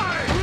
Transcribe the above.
Die!